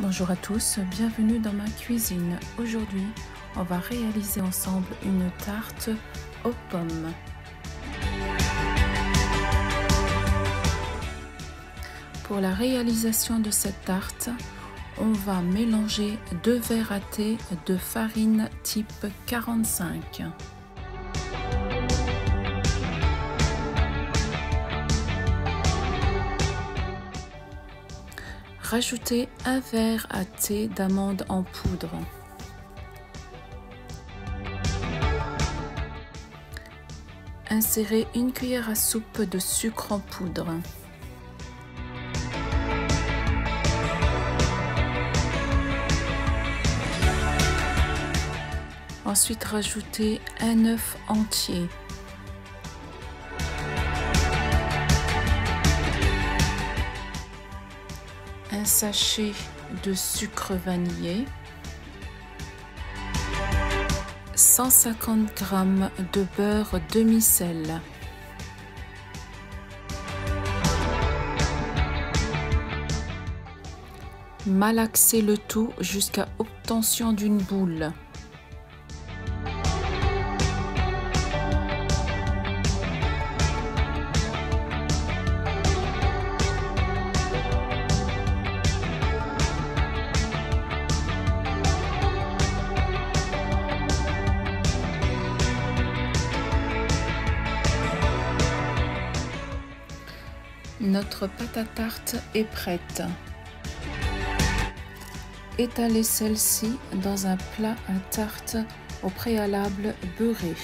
Bonjour à tous, bienvenue dans ma cuisine. Aujourd'hui, on va réaliser ensemble une tarte aux pommes. Pour la réalisation de cette tarte, on va mélanger deux verres à thé de farine type 45. Rajoutez un verre à thé d'amande en poudre. Insérez une cuillère à soupe de sucre en poudre. Ensuite, rajoutez un œuf entier. Un sachet de sucre vanillé, 150 g de beurre demi-sel, malaxez le tout jusqu'à obtention d'une boule. Notre pâte à tarte est prête. Étalez celle-ci dans un plat à tarte au préalable beurré.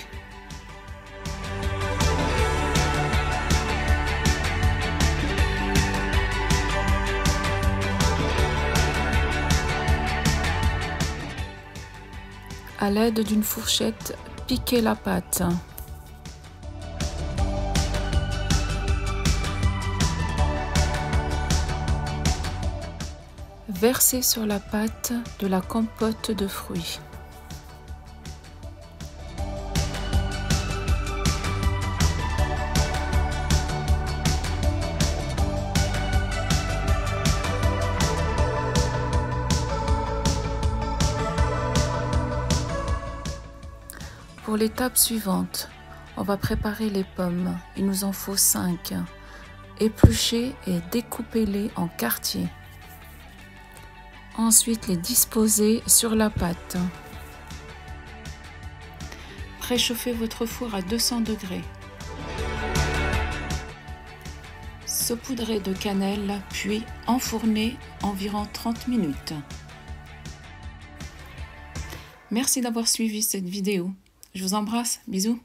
À l'aide d'une fourchette, piquez la pâte. Versez sur la pâte de la compote de fruits. Pour l'étape suivante, on va préparer les pommes. Il nous en faut 5. Épluchez et découpez-les en quartiers. Ensuite, les disposer sur la pâte. Préchauffez votre four à 200 degrés. Saupoudrez de cannelle, puis enfournez environ 30 minutes. Merci d'avoir suivi cette vidéo. Je vous embrasse. Bisous.